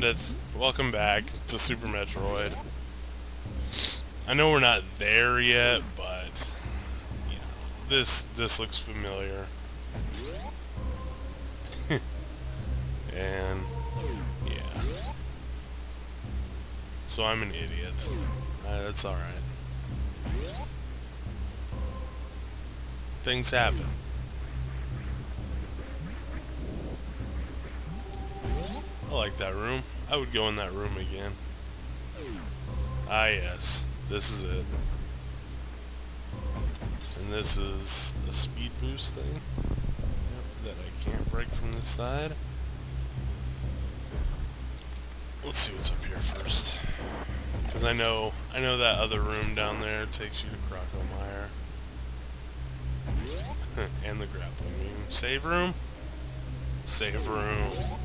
found it. Welcome back to Super Metroid. I know we're not there yet, but this this looks familiar. and yeah. So I'm an idiot. Uh, that's alright. Things happen. Like that room. I would go in that room again. Ah yes, this is it. And this is a speed boost thing yep, that I can't break from this side. Let's see what's up here first. Because I know, I know that other room down there takes you to Crocomire. and the grappling room. Save room? Save room.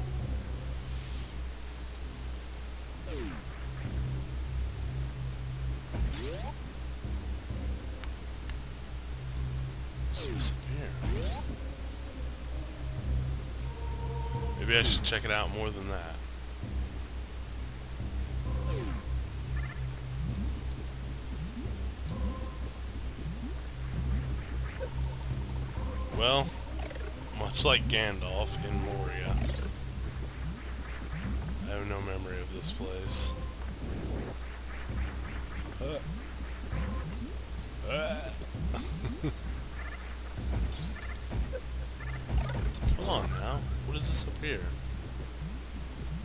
Here? Maybe I should check it out more than that. Well, much like Gandalf in Moria, have no memory of this place. Uh. Uh. Come on now. What is this up here?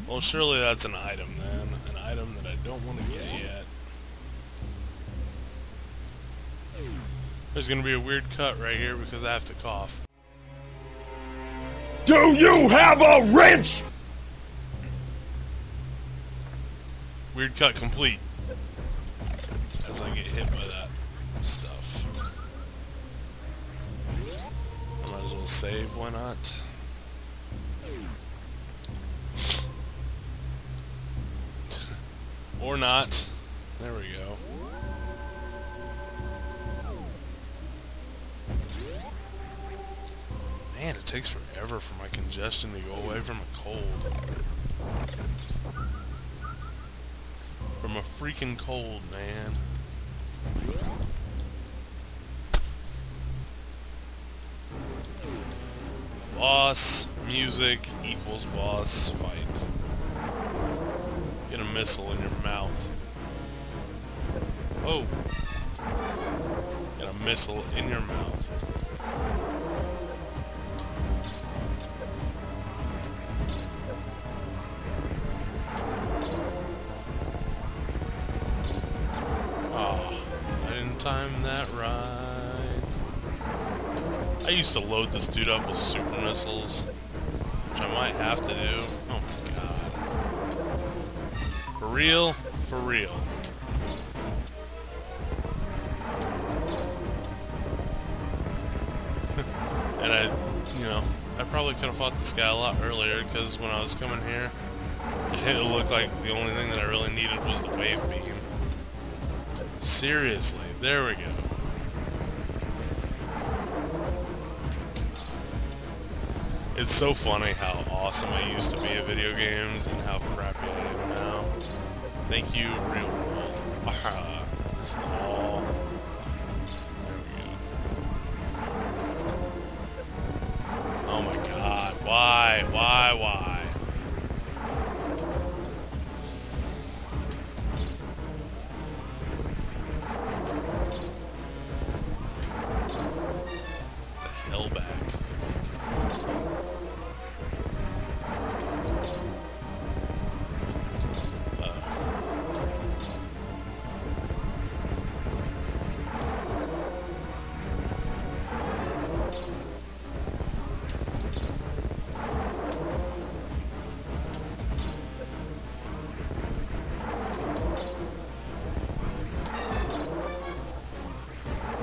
Well, surely that's an item then. An item that I don't want to get yet. There's gonna be a weird cut right here because I have to cough. Do you have a wrench? Weird cut complete. As I get hit by that stuff. Might as well save, why not? or not. There we go. Man, it takes forever for my congestion to go away from a cold. A freaking cold, man. Boss, music equals boss fight. Get a missile in your mouth. Oh. Get a missile in your mouth. Time that right. I used to load this dude up with super missiles, which I might have to do. Oh my god. For real? For real. and I, you know, I probably could have fought this guy a lot earlier because when I was coming here, it looked like the only thing that I really needed was the wave beam. Seriously, there we go. It's so funny how awesome I used to be at video games and how crappy I am now. Thank you, real world. This is all.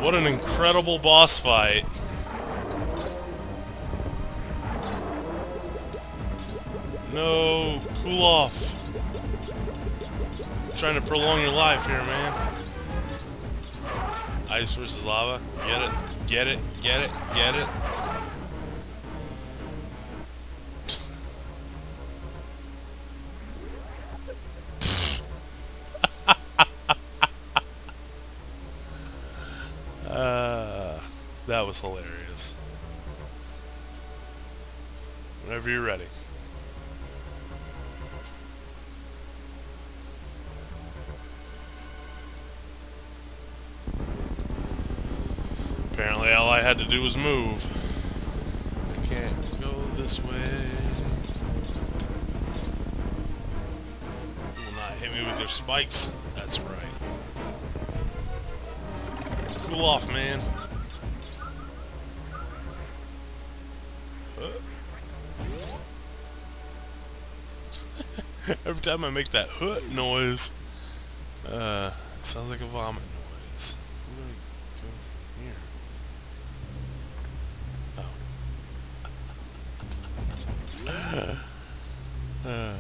What an incredible boss fight. No, cool off. Trying to prolong your life here, man. Ice versus lava. Get it, get it, get it, get it. That was hilarious. Whenever you're ready. Apparently all I had to do was move. I can't go this way. You will not hit me with your spikes. That's right. Cool off, man. Every time I make that hoot noise, uh, it sounds like a vomit noise. Where do I go from here? Oh. uh,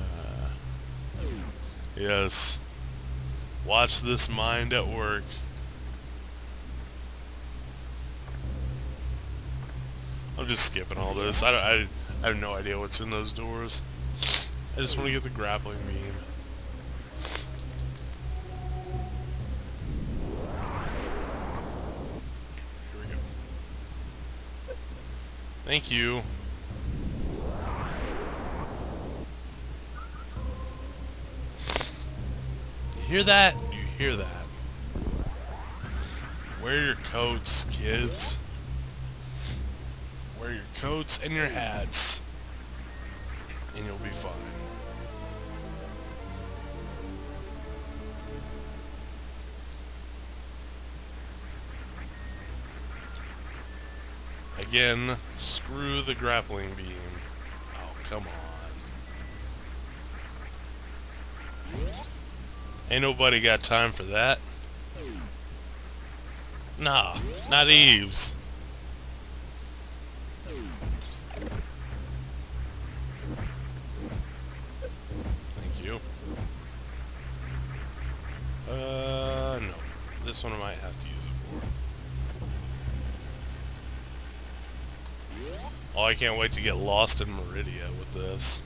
yes. Watch this mind at work. I'm just skipping all this. I, I, I have no idea what's in those doors. I just want to get the grappling beam. Here we go. Thank you. You hear that? You hear that? Wear your coats, kids. Wear your coats and your hats, and you'll be fine. Again, screw the grappling beam. Oh, come on. Ain't nobody got time for that. Nah, not Eves. This one I might have to use it for. Oh, I can't wait to get lost in Maridia with this.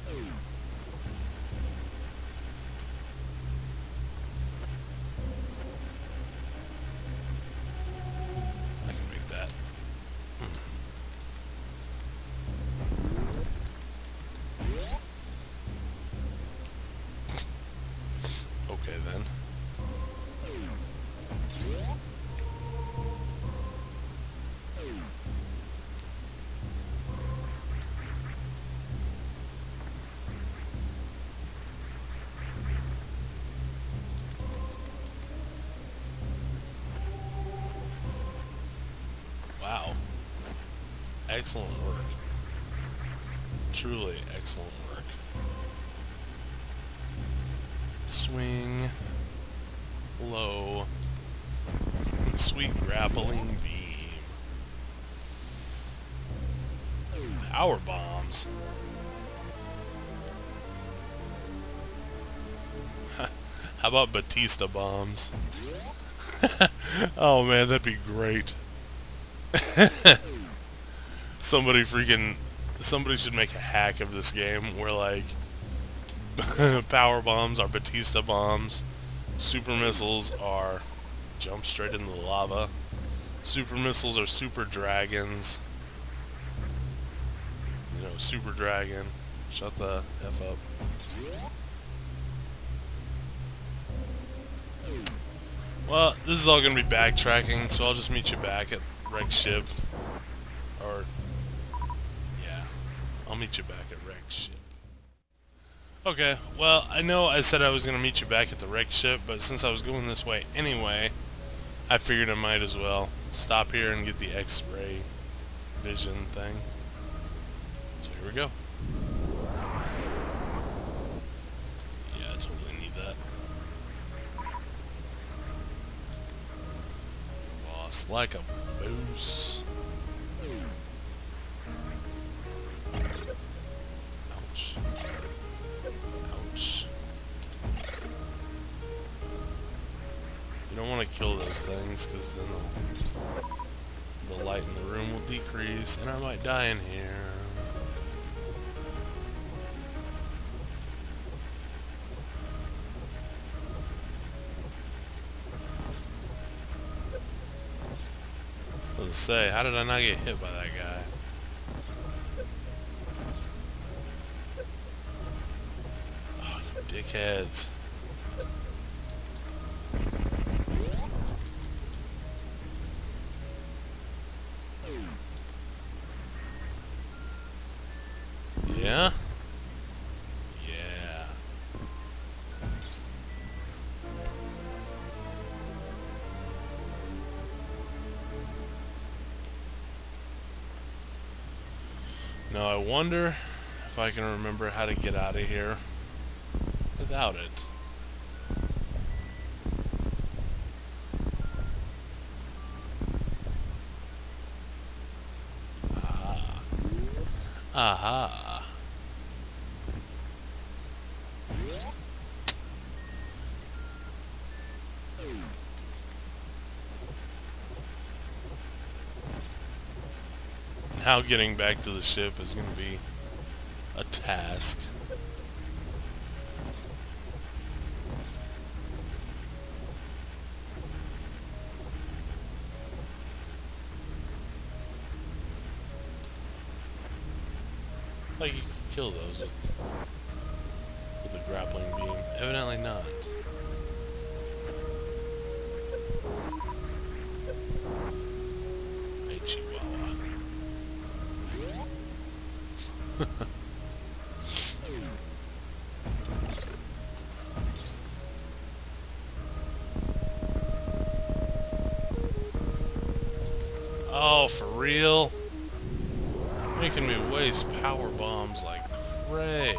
Excellent work. Truly excellent work. Swing. Low. Sweet grappling beam. Power bombs. How about Batista bombs? oh man, that'd be great. somebody freaking somebody should make a hack of this game where like power bombs are Batista bombs, super missiles are jump straight into the lava, super missiles are super dragons. You know, super dragon. Shut the f up. Well, this is all going to be backtracking, so I'll just meet you back at wreck ship. Or, yeah, I'll meet you back at wreck ship. Okay, well, I know I said I was going to meet you back at the wreck ship, but since I was going this way anyway, I figured I might as well stop here and get the x-ray vision thing. So here we go. Yeah, I totally need that. Boss like a moose. Want to kill those things, because then the, the light in the room will decrease, and I might die in here. gonna say, how did I not get hit by that guy? Oh, you dickheads. Wonder if I can remember how to get out of here without it. Ah. Aha. Now getting back to the ship is going to be a task. Like you could kill those with, with a grappling beam. Evidently not. oh, for real? Making me waste power bombs like cray.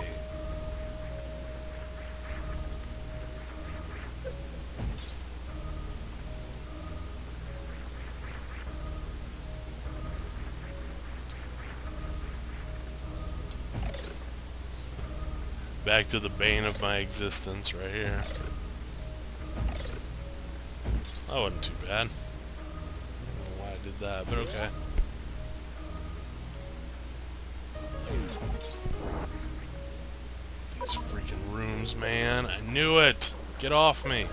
Back to the bane of my existence right here. That wasn't too bad. I don't know why I did that, but okay. These freaking rooms, man. I knew it! Get off me!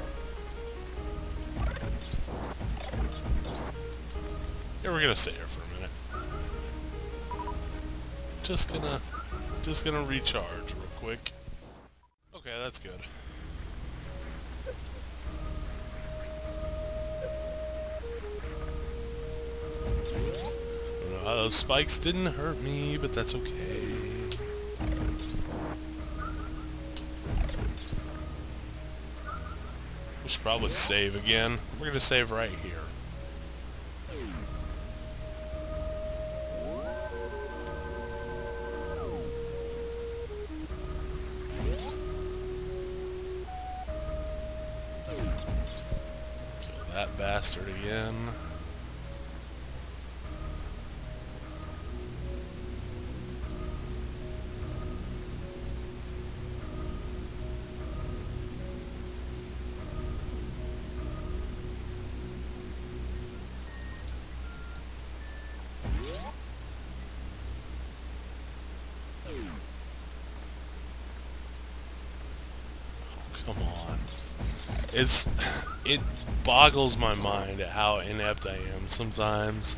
Yeah, we're gonna stay here for a minute. Just gonna... Just gonna recharge real quick. That's good. How those spikes didn't hurt me, but that's okay. We should probably save again. We're gonna save right here. It's it boggles my mind at how inept I am sometimes.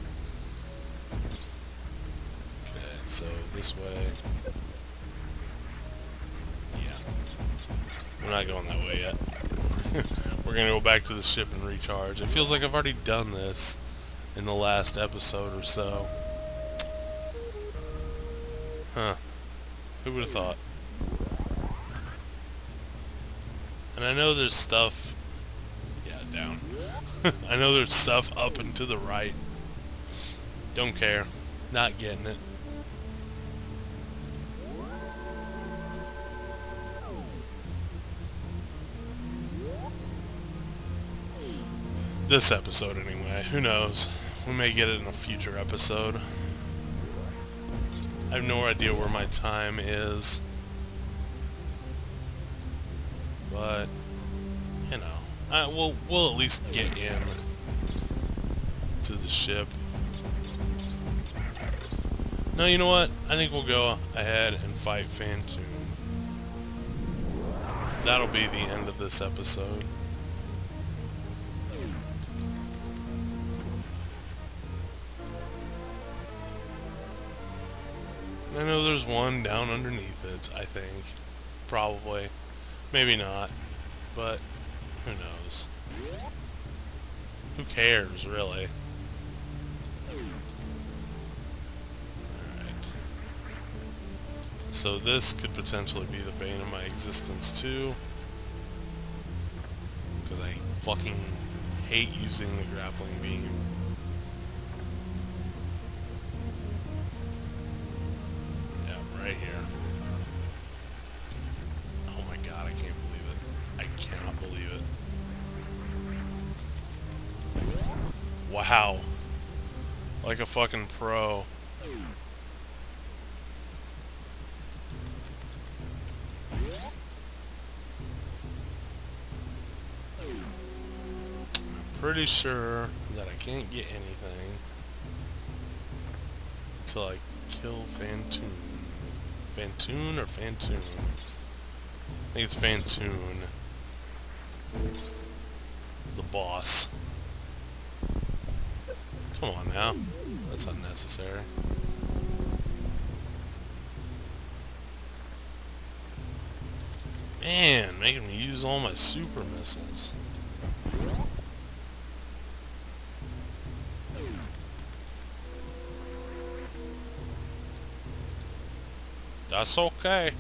Okay, so this way. Yeah. We're not going that way yet. We're gonna go back to the ship and recharge. It feels like I've already done this in the last episode or so. Huh. Who would have thought? And I know there's stuff... Yeah, down. I know there's stuff up and to the right. Don't care. Not getting it. This episode, anyway. Who knows? We may get it in a future episode. I have no idea where my time is. but you know, I, we'll we'll at least get in to the ship. No, you know what? I think we'll go ahead and fight Phantoon. That'll be the end of this episode. I know there's one down underneath it, I think. Probably. Maybe not. But, who knows? Who cares, really? Alright. So this could potentially be the bane of my existence, too. Because I fucking hate using the grappling beam. Wow. Like a fucking pro. I'm pretty sure that I can't get anything until I kill Phantoon. Fantoon or Fantoon? I think it's Fantoon. The boss. Come on now. That's unnecessary. Man, making me use all my super missiles. That's okay.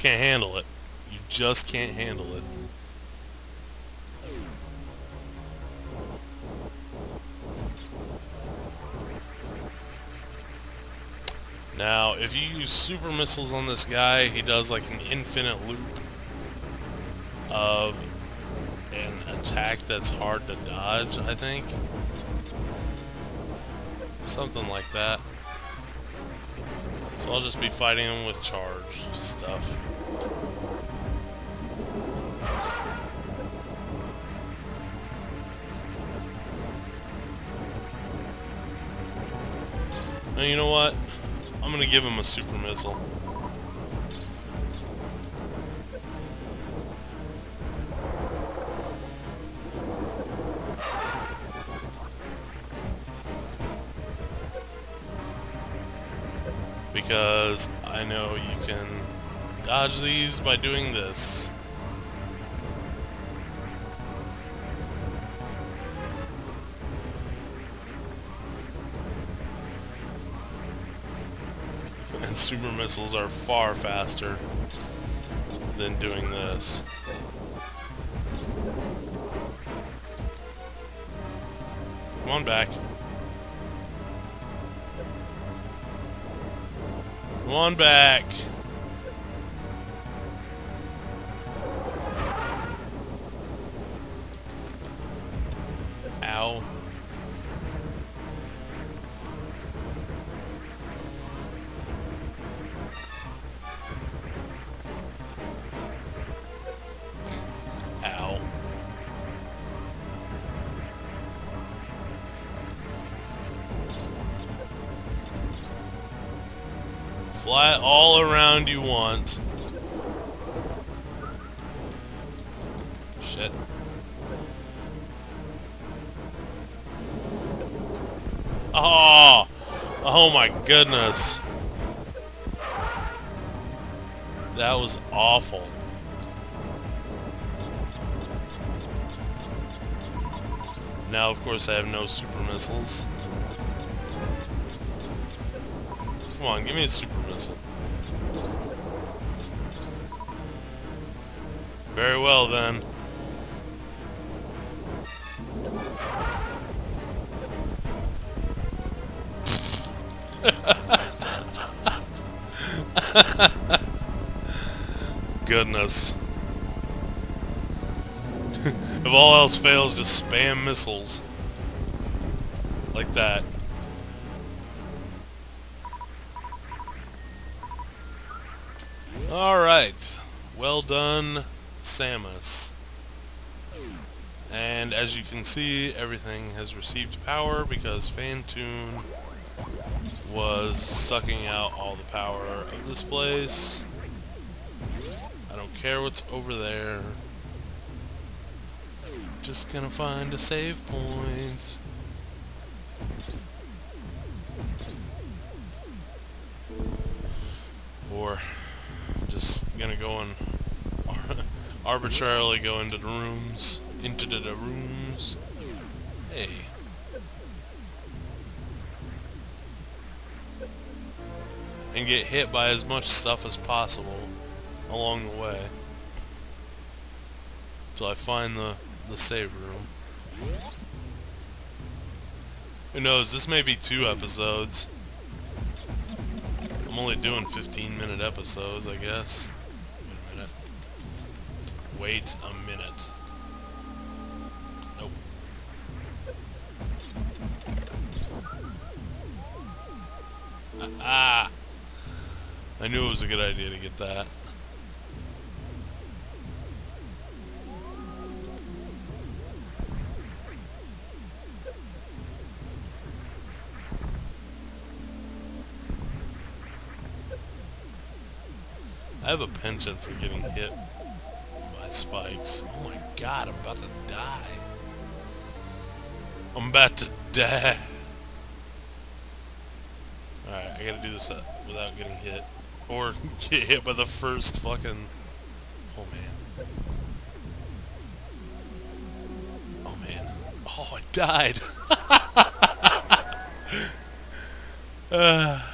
Can't handle it. You just can't handle it. Now, if you use super missiles on this guy, he does like an infinite loop of an attack that's hard to dodge, I think. Something like that. So I'll just be fighting him with charge stuff. Now you know what? I'm gonna give him a super missile. because I know you can dodge these by doing this. Super missiles are far faster than doing this. Come on back. Come on back. Fly all around you want. Shit. Oh! Oh my goodness. That was awful. Now, of course, I have no super missiles. Come on, give me a super missile. Very well, then. Goodness. if all else fails, just spam missiles. Like that. Alright. Well done, Samus. And as you can see, everything has received power because Phantoon was sucking out all the power of this place. I don't care what's over there. Just gonna find a save point. And arbitrarily go into the rooms. Into the rooms. Hey. And get hit by as much stuff as possible along the way. Till I find the, the save room. Who knows, this may be two episodes. I'm only doing 15 minute episodes, I guess. Wait a minute. Nope. Ah! I knew it was a good idea to get that. I have a penchant for getting hit spikes. Oh my god, I'm about to die. I'm about to die. Alright, I gotta do this uh, without getting hit. Or get hit by the first fucking... Oh man. Oh man. Oh, I died! uh.